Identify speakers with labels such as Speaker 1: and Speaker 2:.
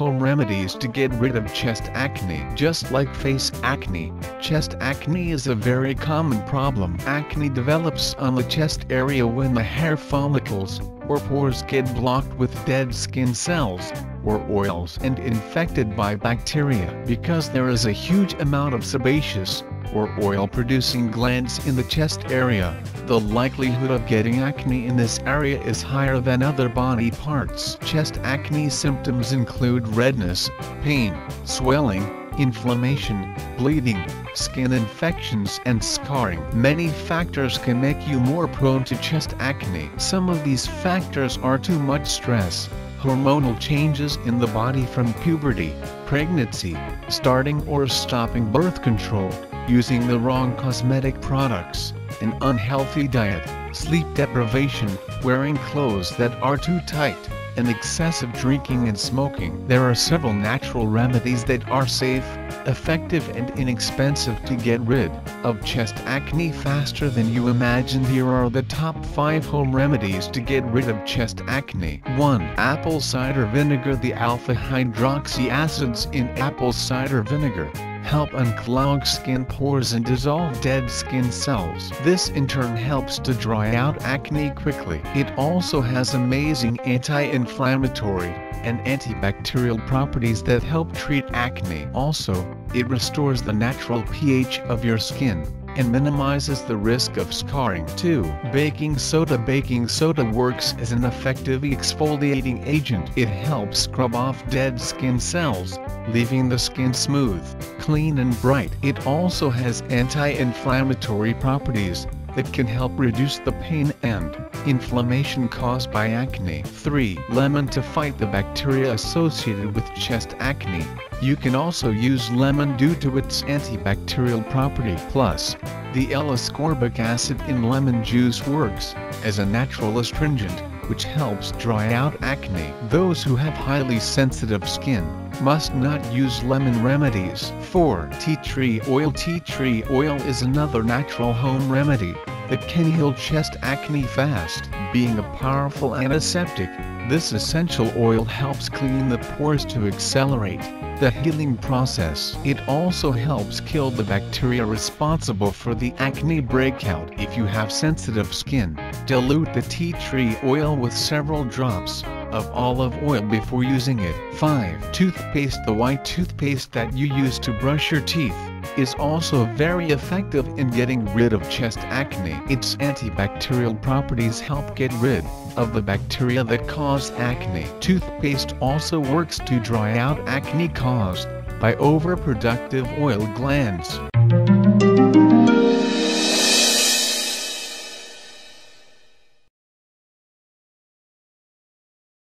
Speaker 1: Home remedies to get rid of chest acne. Just like face acne, chest acne is a very common problem. Acne develops on the chest area when the hair follicles or pores get blocked with dead skin cells or oils and infected by bacteria. Because there is a huge amount of sebaceous or oil-producing glands in the chest area, the likelihood of getting acne in this area is higher than other body parts. Chest acne symptoms include redness, pain, swelling, inflammation, bleeding, skin infections and scarring. Many factors can make you more prone to chest acne. Some of these factors are too much stress, hormonal changes in the body from puberty, pregnancy, starting or stopping birth control, using the wrong cosmetic products, an unhealthy diet, sleep deprivation, wearing clothes that are too tight, and excessive drinking and smoking. There are several natural remedies that are safe, effective and inexpensive to get rid of chest acne faster than you imagined. Here are the top 5 home remedies to get rid of chest acne. 1. Apple cider vinegar The alpha hydroxy acids in apple cider vinegar help unclog skin pores and dissolve dead skin cells. This in turn helps to dry out acne quickly. It also has amazing anti-inflammatory and antibacterial properties that help treat acne. Also, it restores the natural pH of your skin and minimizes the risk of scarring. too. Baking soda Baking soda works as an effective exfoliating agent. It helps scrub off dead skin cells, leaving the skin smooth, clean and bright. It also has anti-inflammatory properties that can help reduce the pain and inflammation caused by acne. 3. Lemon to fight the bacteria associated with chest acne. You can also use lemon due to its antibacterial property. Plus, the L-ascorbic acid in lemon juice works as a natural astringent, which helps dry out acne. Those who have highly sensitive skin must not use lemon remedies. 4. Tea tree oil Tea tree oil is another natural home remedy that can heal chest acne fast. Being a powerful antiseptic, this essential oil helps clean the pores to accelerate the healing process. It also helps kill the bacteria responsible for the acne breakout. If you have sensitive skin, dilute the tea tree oil with several drops of olive oil before using it. 5. Toothpaste The white toothpaste that you use to brush your teeth is also very effective in getting rid of chest acne. Its antibacterial properties help get rid of the bacteria that cause acne. Toothpaste also works to dry out acne caused by overproductive oil glands.